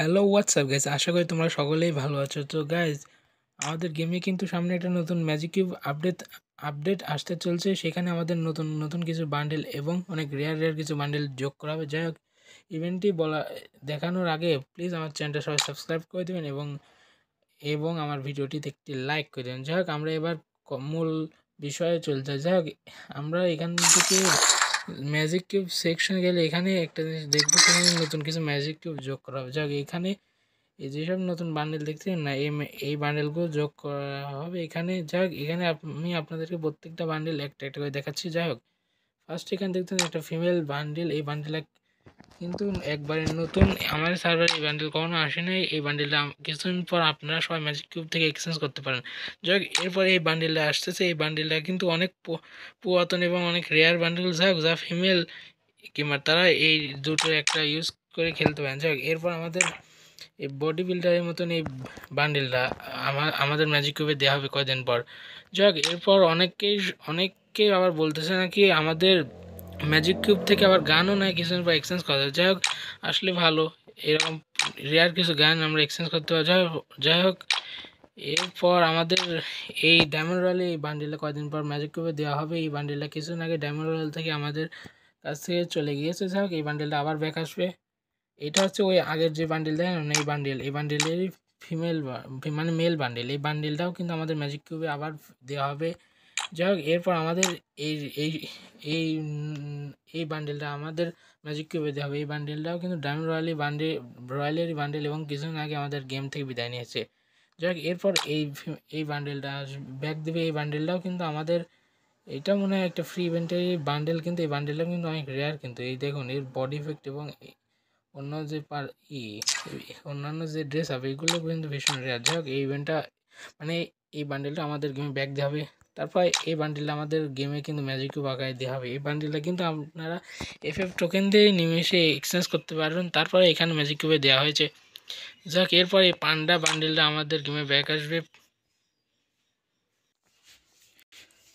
Hello WhatsApp guys আশা করি তোমরা সকলেই ভালো আছো। তো গাইজ আমাদের গেমে কিন্তু সামনে একটা নতুন ম্যাজিক কিউব আপডেট আপডেট আসতে চলছে। সেখানে আমাদের নতুন নতুন কিছু বান্ডেল এবং অনেক রেয়ার রেয়ার কিছু বান্ডেল যোগ করা হবে। যাই হোক ইভেন্টটি বলা, দেখানোর আগে প্লিজ আমার চ্যানেলটা সবাই সাবস্ক্রাইব করে দেবেন এবং এবং আমার ভিডিওটিতে একটি লাইক করে দেবেন। যাই হোক, আমরা এবার মূল বিষয়ে চলতে যাই হোক, আমরা এখান থেকে ম্যাজিক কিউব সেকশন গেলে এখানে একটা জিনিস দেখব নতুন কিছু ম্যাজিক কিউব যোগ করা হবে। যাক, এখানে এই যেসব নতুন বান্ডেল দেখছেন না, এই এই বান্ডেলগুলো যোগ করা হবে। এখানে যাক, এখানে আমি আপনাদেরকে প্রত্যেকটা বান্ডেল একটা একটা করে দেখাচ্ছি। যাই হোক ফার্স্ট এখানে দেখতেন একটা ফিমেল বান্ডেল এই বান্ডেল কিন্তু একবারে নতুন আমার সার্ভার এই বান্ডেল কখনো আসে নাই। এই বান্ডেলটা কিছুদিন পর আপনারা সবাই ম্যাজিক কিউব থেকে এক্সচেঞ্জ করতে পারেন। যাই এরপরে এই বান্ডেলটা আসতেছে। এই বান্ডেলটা কিন্তু অনেক পুরাতন এবং অনেক রেয়ার বান্ডেল যাক যা ফিমেল কিংবা তারা এই দুটোর একটা ইউজ করে খেলতে পারেন। যাই এরপর আমাদের এই বডি বিল্ডারের মতন এই বান্ডেলটা আমার আমাদের ম্যাজিক কিউবে দেওয়া হবে কয়দিন পর। যাক এরপর অনেককেই অনেককে আবার বলতেছে নাকি আমাদের ম্যাজিক কিউব থেকে আবার গানও নেয় কিছুদিন পর এক্সচেঞ্জ করা যায়। যাই হোক আসলে ভালো। এরকম রেয়ার কিছু গান আমরা এক্সচেঞ্জ করতে পারি। যাই হোক যাই হোক, এরপর আমাদের এই ডায়মন্ড রয়্যালে এই বান্ডেলটা কয়েকদিন পর ম্যাজিক কিউবে দেওয়া হবে। এই বান্ডেলটা কিছুদিন আগে ডায়মন্ড রয়্যাল থেকে আমাদের কাছ থেকে চলে গিয়েছে। যাই হোক, এই বান্ডিলটা আবার ব্যাক আসবে। এটা হচ্ছে ওই আগের যে বান্ডেল দেখেন এই বান্ডিল এই বান্ডিলেরই ফিমেল মানে মেল বান্ডিল এই বান্ডিলটাও কিন্তু আমাদের ম্যাজিক কিউবে আবার দেওয়া হবে। যাই হোক এরপর আমাদের এই এই এই এই বান্ডেলটা আমাদের ম্যাজিক দেওয়া হবে। এই বান্ডেলটাও কিন্তু ডায়মন্ড রয়্যালি বান্ডেল রয়্যালেরই বান্ডেল এবং কিছুদিন আগে আমাদের গেম থেকে বিদায় নিয়েছে। যাই হোক এরপর এই এই বান্ডেলটা ব্যাক দেবে এই বান্ডেলটাও কিন্তু আমাদের, এটা মনে হয় একটা ফ্রি ইভেন্টের বান্ডেল কিন্তু, এই বান্ডেলটা কিন্তু অনেক রেয়ার কিন্তু। এই দেখুন, এর বডি ইফেক্ট এবং অন্য যে পার, ই অন্যান্য যে ড্রেস হবে এগুলো কিন্তু ভীষণ রেয়ার যাই হোক এই ইভেন্টটা মানে এই বান্ডেলটা আমাদের গেমে ব্যাক দেওয়া হবে। তারপর এই বান্ডেলটা আমাদের গেমে কিন্তু ম্যাজিক কিউব আঁকায় দেওয়া হবে। এই বান্ডেলটা কিন্তু আপনারা এফ এফ টোকেন দিয়ে নিমেষে এক্সচেঞ্জ করতে পারবেন। তারপরে এখানে ম্যাজিক কিউবে দেওয়া হয়েছে। যাক, এরপর এই পান্ডা বান্ডেলটা আমাদের গেমে ব্যাক আসবে।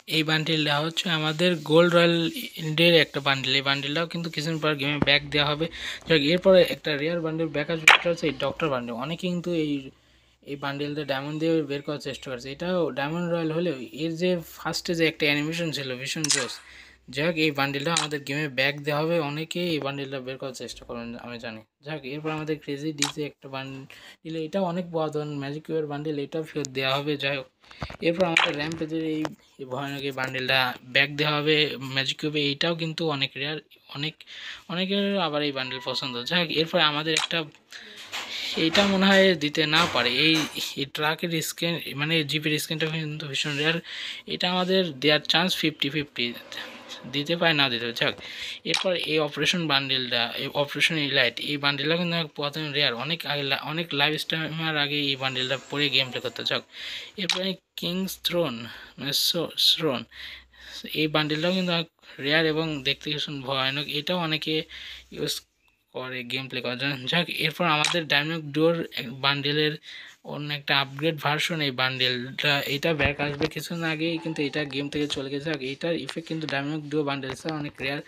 এই বান্ডেলটা হচ্ছে আমাদের গোল্ড রয়্যালের একটা বান্ডেল এই বান্ডেলটাও কিন্তু কিছুদিন পর গেমে ব্যাক দেওয়া হবে। যাক, এরপরে একটা রেয়ার বান্ডেল ব্যাক আসবে। সেটা হচ্ছে এই ডক্টর বান্ডেল অনেকে কিন্তু এই এই বান্ডেলটা ডায়মন্ড দিয়ে বের করার চেষ্টা করছে। এটাও ডায়মন্ড রয়্যাল হলেও এর যে ফার্স্টে যে একটা অ্যানিমেশন ছিল ভীষণ জোস যাক, এই বান্ডেলটা আমাদের গেমে ব্যাক দেওয়া হবে, অনেকেই এই বান্ডেলটা বের করার চেষ্টা করবেন, আমি জানি। যাক, এরপর আমাদের ক্রেজি ডিজে একটা বান্ডেল এটাও অনেক পুরাতন ম্যাজিক কিউবের বান্ডেল এটাও ফেরত দেওয়া হবে, যাই হোক। এরপর আমাদের র্যাম পেজের এই ভয়ানক এই বান্ডেলটা ব্যাক দেওয়া হবে ম্যাজিক কিউবে এইটাও কিন্তু অনেক রেয়ার অনেক, অনেকের আবার এই বান্ডেল পছন্দ। যাই হোক এরপর আমাদের একটা এইটা মনে হয় দিতে না পারে। এই ট্রাকের স্ক্রিন মানে জিপের স্ক্রিনটা কিন্তু ভীষণ রেয়ার এটা আমাদের দেওয়ার চান্স ফিফটি ফিফটি দিতে পারে, না দিতে যাক, এরপর এই অপারেশন বান্ডেলটা এই অপারেশন ইলাইট এই বান্ডেলটা কিন্তু প্রথমে রেয়ার অনেক আগে অনেক লাইভ স্ট্রিমার আগে এই বান্ডেলটা পরে গেম প্লে করতে। যাক, এরপরে কিংস থ্রোন মানে থ্রোন এই বান্ডেলটাও কিন্তু রেয়ার এবং দেখতে ভীষণ ভয়ানক। এটাও অনেকে ইউজ করে গেম প্লে জন্য যাক, এরপর আমাদের ডায়নামিক ডোর বান্ডেলের অন্য একটা আপগ্রেড ভার্সন এই বান্ডেলটা এটা ব্যাক আসবে কিছুদিন আগেই, কিন্তু এটা গেম থেকে চলে গেছে। যাক, এটার ইফেক্ট কিন্তু ডায়নামিক ডুও বান্ডেলসটা অনেক রেয়ার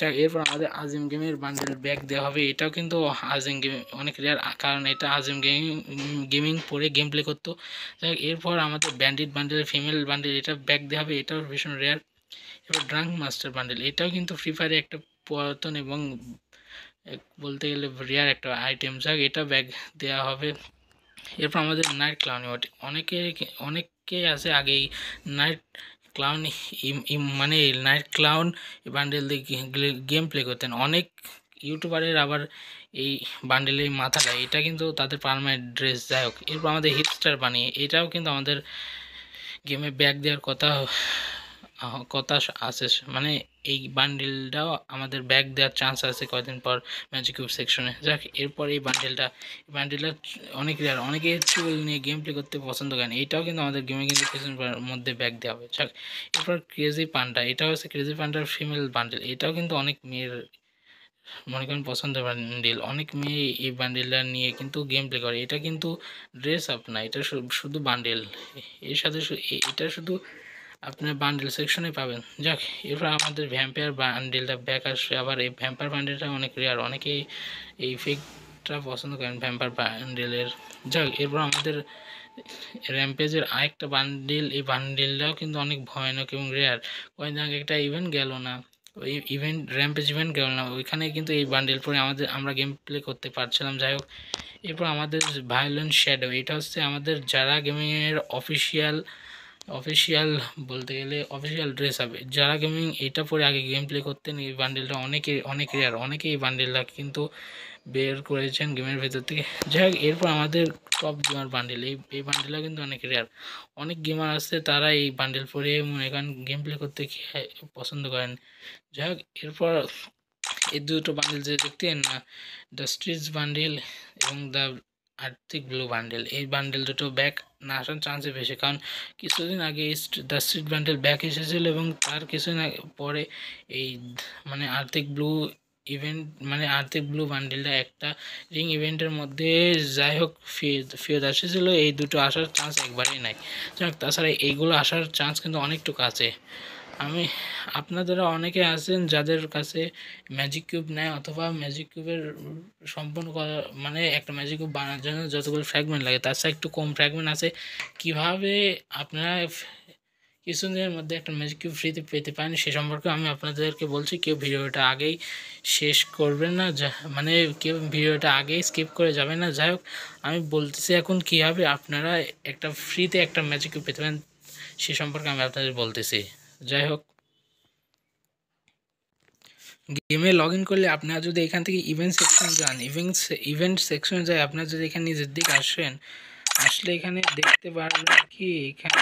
যাক, এরপর আমাদের আজিম গেমের বান্ডেল ব্যাক দেওয়া হবে। এটাও কিন্তু আজিম গেম অনেক রেয়ার কারণ এটা আজিম গেমিং গেমিং পরে গেম প্লে করতো। যাক, এরপর আমাদের ব্যান্ডিড বান্ডেল ফিমেল বান্ডেল এটা ব্যাক দেওয়া হবে। এটাও ভীষণ রেয়ার এবার ড্রাঙ্ক মাস্টার বান্ডেল এটাও কিন্তু ফ্রি ফায়ারে একটা পুরাতন এবং বলতে গেলে রিয়ার একটা আইটেম যাক, এটা ব্যাগ দেওয়া হবে। এরপর আমাদের নাইট ক্লাউন অনেকে অনেকে আছে আগেই নাইট ক্লাউন মানে নাইট ক্লাউন বান্ডেল দিয়ে গেম প্লে করতেন। অনেক ইউটিউবারের আবার এই বান্ডেলের মাথাটা এটা কিন্তু তাদের পারমানেন্ট ড্রেস যাই হোক, এরপর আমাদের হিপস্টার বানিয়ে, এটাও কিন্তু আমাদের গেমে ব্যাগ দেওয়ার কথা কথা আছে। মানে এই বান্ডেলটাও আমাদের ব্যাগ দেওয়ার চান্স আছে কয়েকদিন পর ম্যাজিক কিউব সেকশনে যাক, এরপর এই বান্ডেলটা বান্ডেলটা অনেক রেয়ার অনেকে চুল নিয়ে গেম প্লে করতে পছন্দ করেন। এটাও কিন্তু আমাদের গেমে কিন্তু কিছুদিন মধ্যে ব্যাগ দেওয়া হবে। যাক, এরপর ক্রেজি পান্ডা এটা হচ্ছে ক্রেজি পান্ডার ফিমেল বান্ডেল এটাও কিন্তু অনেক মেয়ের, মনে করেন পছন্দের বান্ডেল অনেক মেয়ে এই বান্ডেলটা নিয়ে কিন্তু গেম প্লে করে। এটা কিন্তু ড্রেস আপ না, এটা শুধু বান্ডেল এর সাথে এটা শুধু আপনার বান্ডেল সেকশনে পাবেন। যাক এরপর আমাদের ভ্যাম্পায়ার বান্ডেলটা ব্যাক আসবে আবার এই ভ্যাম্পায়ার বান্ডেলটা অনেক রেয়ার অনেকেই এই ফেক কারা পছন্দ করেন ভ্যাম্পার বান্ডেলের যাক, এরপর আমাদের র্যাম্পেজের আরেকটা বান্ডিল এই বান্ডিলটাও কিন্তু অনেক ভয়ানক এবং রেয়ার কয়েকদিন আগে একটা ইভেন্ট গেল না, ওই ইভেন্ট র্যাম্পেজ ইভেন্ট গেল না, ওইখানে কিন্তু এই বান্ডিল পরে আমাদের, আমরা গেম প্লে করতে পারছিলাম। যাই হোক, এরপর আমাদের ভায়োলেন্ট শ্যাডো এটা হচ্ছে আমাদের যারা গেমিংয়ের অফিসিয়াল অফিসিয়াল বলতে গেলে অফিসিয়াল ড্রেস হবে। যারা গেমিং এটা পরে আগে গেম প্লে করতেন, এই বান্ডেলটা অনেকে, অনেক রেয়ার অনেকে এই বান্ডেলটা কিন্তু বের করেছেন গেমের ভেতর থেকে। যাই হোক, এরপর আমাদের টপ গেমার বান্ডেল এই এই বান্ডেলটা কিন্তু অনেক রেয়ার অনেক গেমার আছে, তারা এই বান্ডেল পরে মনে করেন গেম প্লে করতে পছন্দ করেন। যাই হোক, এরপর এই দুটো বান্ডেল যে দেখতেন না দ্য স্ট্রিটস বান্ডেল এবং দ্য আর্থিক ব্লু বান্ডেল। এই বান্ডেল দুটো ব্যাক না আসার চান্সে বেশি, কারণ কিছুদিন আগে দ্য স্ট্রিট বান্ডেল ব্যাক এসেছিল এবং তার কিছুদিন পরে এই মানে আর্থিক ব্লু ইভেন্ট মানে আর্থিক ব্লু বান্ডেলটা একটা রিং ইভেন্টের মধ্যে যাই হোক ফেরত আসেছিল, এই দুটো আসার চান্স একবারেই নাই। তাছাড়া এইগুলো আসার চান্স কিন্তু অনেকটুকু আছে। আমি আপনাদেরা অনেকে আছেন যাদের কাছে ম্যাজিক কিউব নেয় অথবা ম্যাজিক কিউবের সম্পূর্ণ মানে একটা ম্যাজিক কিউব বানানোর জন্য যতগুলো ফ্র্যাগমেন্ট লাগে, তার সাথে একটু কম ফ্র্যাগমেন্ট আছে। কীভাবে আপনারা কিছুদিনের মধ্যে একটা ম্যাজিক কিউব ফ্রিতে পেতে পারেন সে সম্পর্কে আমি আপনাদেরকে বলছি, কেউ ভিডিওটা আগেই শেষ করবেন না মানে কেউ ভিডিওটা আগেই স্কিপ করে যাবে না। যাই হোক, আমি বলতেছি এখন কীভাবে আপনারা একটা ফ্রিতে একটা ম্যাজিক কিউব পেতে পারেন সে সম্পর্কে আমি আপনাদের বলতেছি। যাই হোক। গেমে লগ ইন করলে আপনারা যদি এখান থেকে ইভেন্ট সেকশন যান ইভেন্ট ইভেন্ট সেকশনে যায়, আপনারা যদি এখানে নিজের দিকে আসেন, আসলে এখানে দেখতে পারবেন কি? এখানে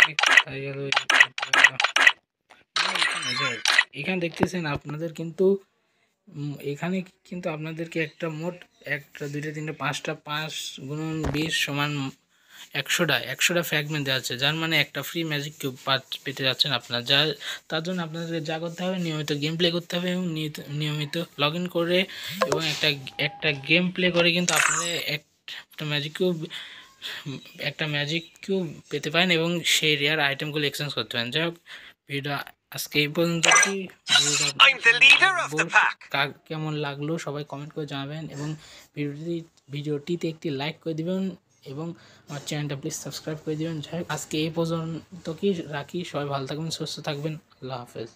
এখানে দেখতেছেন আপনাদের কিন্তু এখানে কিন্তু আপনাদেরকে একটা মোট একটা, দুইটা, তিনটা, পাঁচটা, পাঁচ গুণন বিশ সমান একশোটা একশোটা ফ্র্যাগমেন্ট দেওয়া আছে যার মানে একটা ফ্রি ম্যাজিক কিউব পেতে যাচ্ছেন আপনার। যা তার জন্য আপনাদের যা করতে হবে নিয়মিত গেম প্লে করতে হবে এবং নিয়মিত লগ ইন করে এবং একটা একটা গেম প্লে করে কিন্তু আপনারা একটা ম্যাজিক কিউব একটা ম্যাজিক কিউব পেতে পারেন এবং সেই রেয়ার আইটেমগুলো এক্সচেঞ্জ করতে পারেন। যাই হোক ভিডিও আজকে এই পর্যন্ত কেমন লাগল সবাই কমেন্ট করে জানাবেন এবং ভিডিওটি ভিডিওটিতে একটি লাইক করে দেবেন। এবং আমার চ্যানেলটা প্লিজ সাবস্ক্রাইব করে দেবেন। যাই আজকে এই পর্যন্ত কি রাখি। সবাই ভালো থাকবেন, সুস্থ থাকবেন। আল্লাহ হাফেজ।